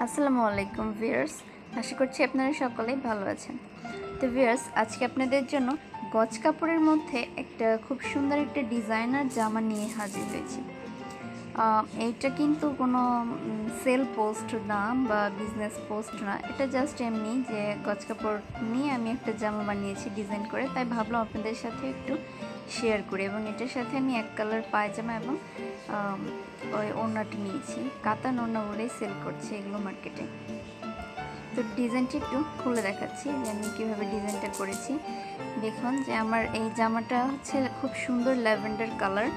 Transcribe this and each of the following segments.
আসসালামু আলাইকুম ভিয়ার্স আশা করছি আপনারা সকলেই ভালো আছেন। তো ভিয়ার্স আজকে আপনাদের জন্য গজ কাপড়ের মধ্যে একটা খুব সুন্দর একটা ডিজাইনার জামা নিয়ে হাজির হয়েছি। এইটা কিন্তু কোনো সেল পোস্ট না বা বিজনেস পোস্ট না। এটা জাস্ট এমনি যে গজ কাপড় নিয়ে আমি একটা জামা বানিয়েছি ডিজাইন করে, তাই ভাবলাম আপনাদের সাথে একটু শেয়ার করি এবং এটার সাথে আমি এক কালার পায়জামা এবং ওই ওড়নাটি নিয়েছি। কাতান ওড়না বলেই সেল করছে এগুলো মার্কেটে তো ডিজাইনটি একটু খুলে দেখাচ্ছি যে আমি কীভাবে ডিজাইনটা করেছি। দেখুন যে আমার এই জামাটা হচ্ছে খুব সুন্দর ল্যাভেন্ডার কালার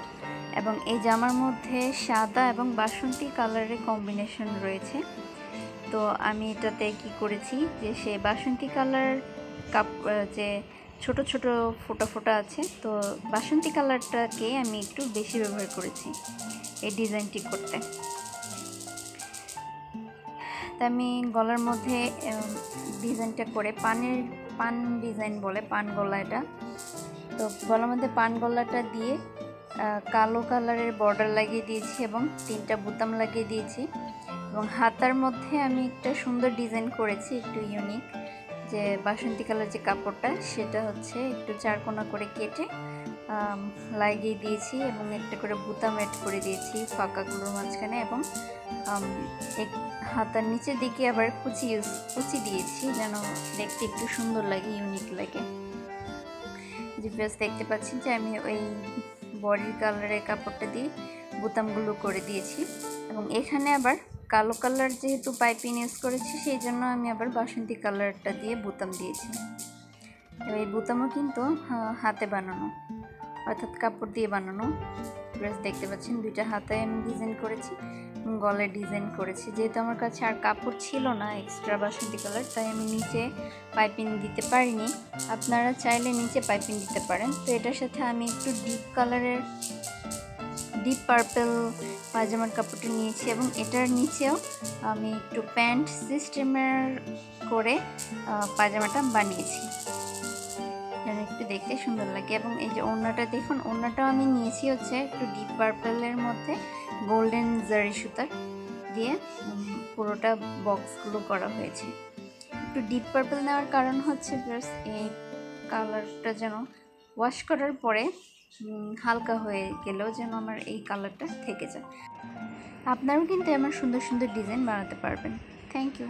এবং এই জামার মধ্যে সাদা এবং বাসন্তী কালারের কম্বিনেশন রয়েছে। তো আমি এটাতে কি করেছি যে, সে বাসন্তী কালার কাপ যে ছোট ছোট ফোটা ফোটা আছে, তো বাসন্তী কালারটাকে আমি একটু বেশি ব্যবহার করেছি এই ডিজাইনটি করতে। তা আমি গলার মধ্যে ডিজাইনটা করে পানের, পান ডিজাইন বলে, পান গলা এটা। তো গলার মধ্যে পান গলাটা দিয়ে কালো কালারের বর্ডার লাগিয়ে দিয়েছি এবং তিনটা বোতাম লাগিয়ে দিয়েছি। এবং হাতার মধ্যে আমি একটা সুন্দর ডিজাইন করেছি, একটু ইউনিক যে বাসন্তী কালার যে কাপড়টা, সেটা হচ্ছে একটু চারকোনা করে কেটে লাগিয়ে দিয়েছি এবং একটা করে বুতাম অ্যাড করে দিয়েছি ফাঁকাগুলোর মাঝখানে এবং এক- হাতার নিচের দিকে আবার কুচি ইউজ কুচি দিয়েছি যেন দেখতে একটু সুন্দর লাগে ইউনিক লাগে। যে ড্রেস দেখতে পাচ্ছেন যে আমি ওই বডির কালারের কাপড়টা দিয়ে বোতামগুলো করে দিয়েছি। এবং এখানে আবার কালো কালার যেহেতু পাইপিং ইউজ করেছি, সেই জন্য আমি আবার বাসন্তী কালারটা দিয়ে বোতাম দিয়েছি। এবার এই বোতামও কিন্তু হাতে বানানো, অর্থাৎ কাপড় দিয়ে বানানো। ড্রেস দেখতে পাচ্ছেন। দুইটা হাতে আমি ডিজাইন করেছি, গলায় ডিজাইন করেছি। যেহেতু আমার কাছে আর কাপড় ছিল না এক্সট্রা বাসন্তী কালার তাই আমি নিচে পাইপিং দিতে পারিনি। আপনারা চাইলে নিচে পাইপিং দিতে পারেন। তো এটার সাথে আমি একটু ডিপ কালারের ডিপ পার্পেল পায়জামার কাপড়টা নিয়েছি এবং এটার নিচেও আমি একটু প্যান্ট সিস্টেমের করে পায়জামাটা বানিয়েছি। একটু দেখতে সুন্দর লাগে। এবং এই যে ওড়নাটা দেখুন, ওড়নাটাও আমি নিয়েছি হচ্ছে একটু ডিপ পার্পেলের মধ্যে গোল্ডেন জারি সুতার দিয়ে পুরোটা বক্সগুলো করা হয়েছে। একটু ডিপ পার্পেল নেওয়ার কারণ হচ্ছে জাস্ট এই কালারটা যেন ওয়াশ করার পরে হালকা হয়ে গেলেও যেন আমার এই কালারটা থেকে যায়। আপনারাও কিন্তু আমার সুন্দর সুন্দর ডিজাইন বানাতে পারবেন। Thank you